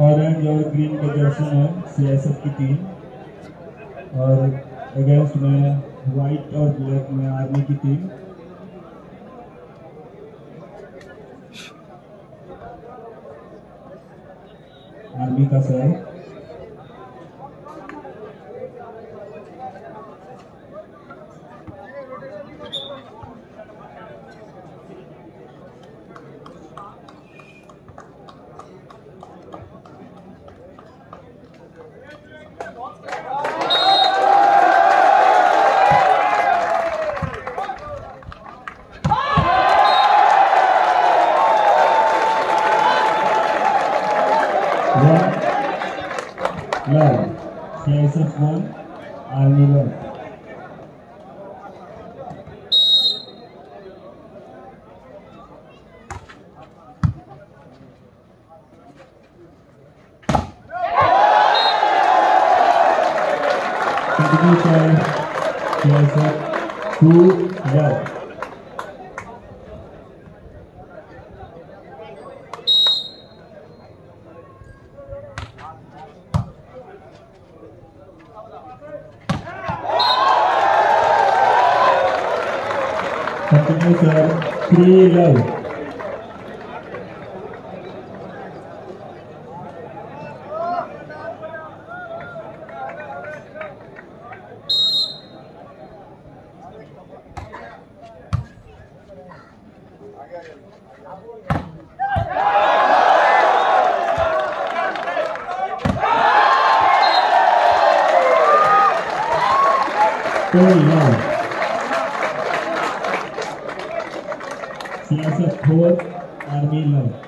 Orange और green का Jersey है सीएसएफ की टीम और अगेंस्ट में वाइट और ब्लैक में आर्मी की टीम आर्मी का sir CSF one army love Continue for Computer Trilov. Trilov. CSF 4, Army Love.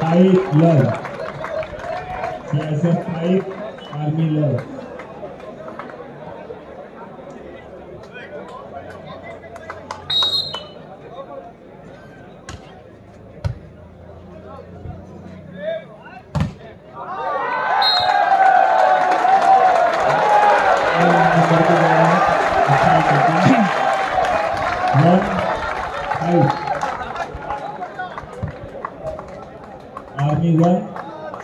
Thank you, BSF five army love Army 1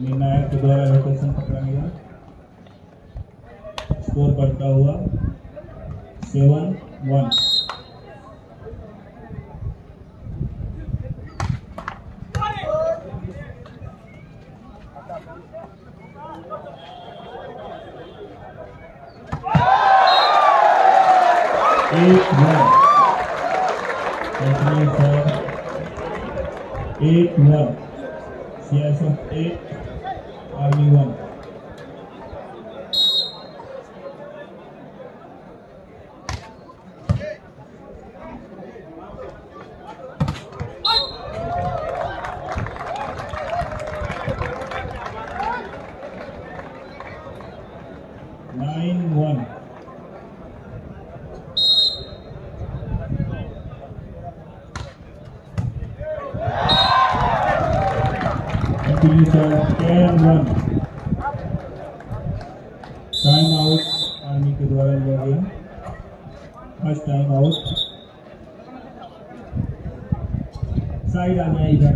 Meena के द्वारा रोटेशन पकड़ा गया। स्कोर बढ़ता हुआ सेवन वन एक वन एक one C S F eight Nine one. Continue for ten one. Time out army के द्वारा लिया गया फर्स्ट टाइम आउट साइड आ जाए इधर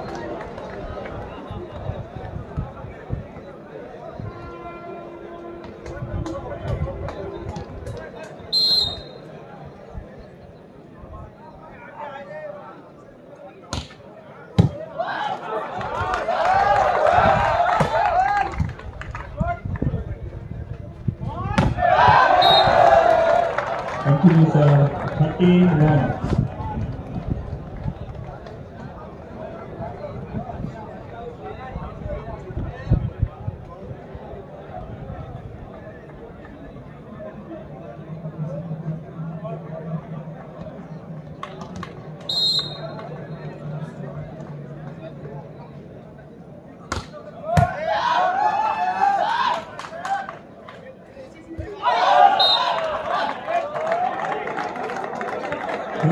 15.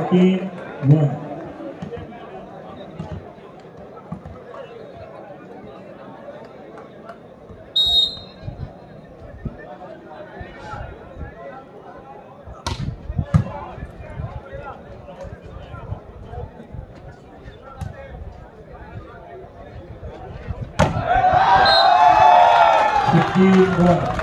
aqui. Né? Bom. Aqui, bom.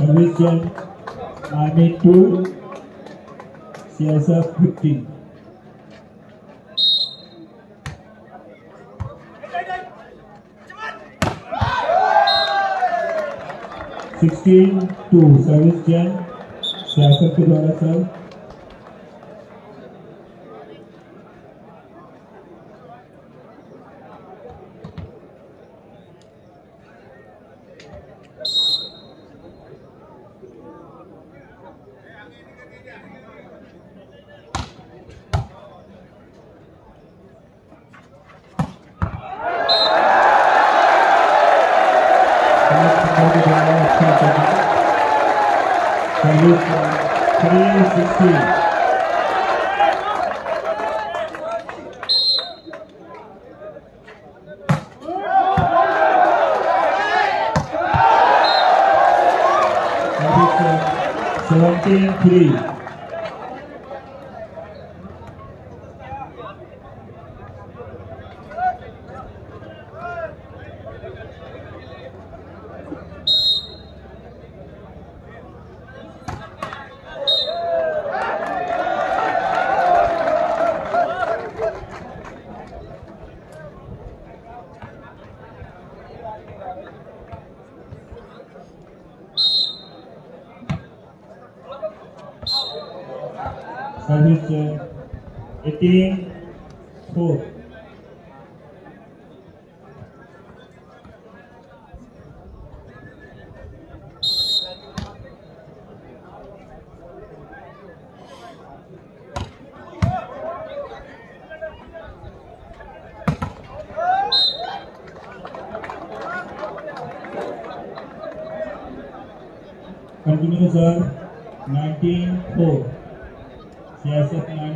Division Army 2 CSF 15 16 to service gen CSF के द्वारा sir 16. Seventeen three. Houston, 18 4. Continue sir, 19-4.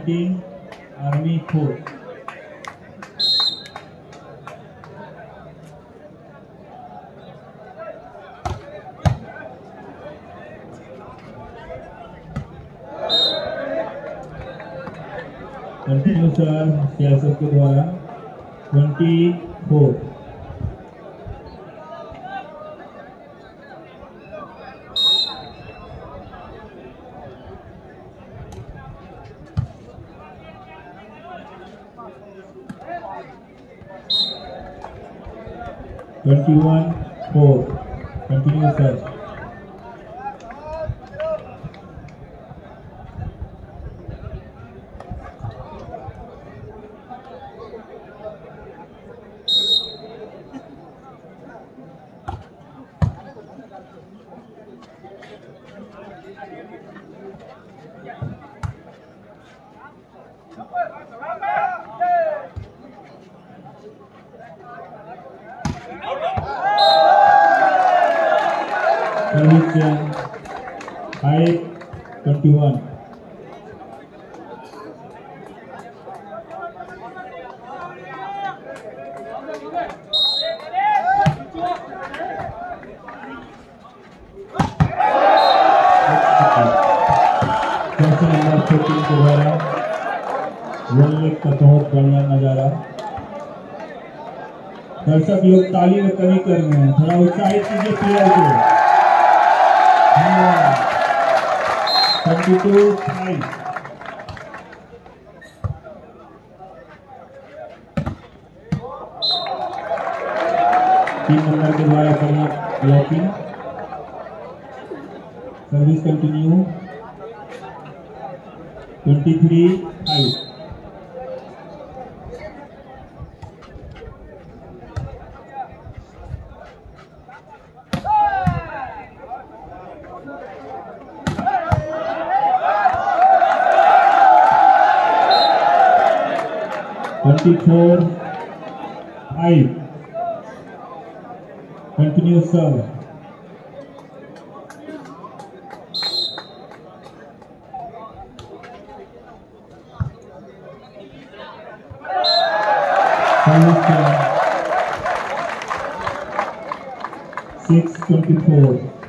4. CSF 19, Army 4. Continue sir CSF के द्वारा 24 21 4 continue sir Christian height 21 कैसे number fourteen के द्वारा one leg का बहुत बढ़िया नज़ारा दर्शक लोग ताली में कमी कर रहे हैं। थोड़ा उत्साहित कीजिए प्लेयर को। थर्टी टू फाइव तीन नंबर के द्वारा बढ़िया blocking service continue twenty three five four, five. Continue serve. Six twenty-four.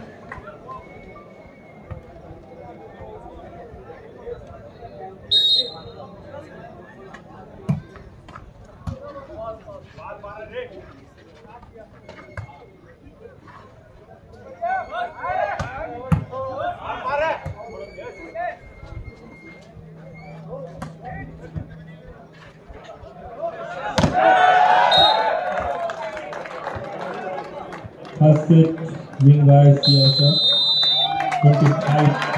basket. Win guys yes, sir. 25.